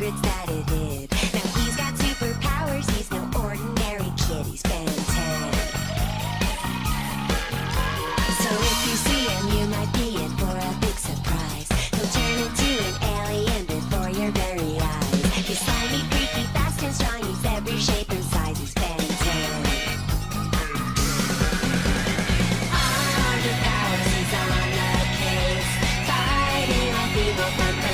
secrets that it hid. Now he's got superpowers, he's no ordinary kid, he's Ben 10. So if you see him, you might be in for a big surprise. He'll turn into an alien before your very eyes. He's slimy, creepy, fast and strong, he's every shape and size, he's Ben 10. All our powers, on the case, fighting off evil from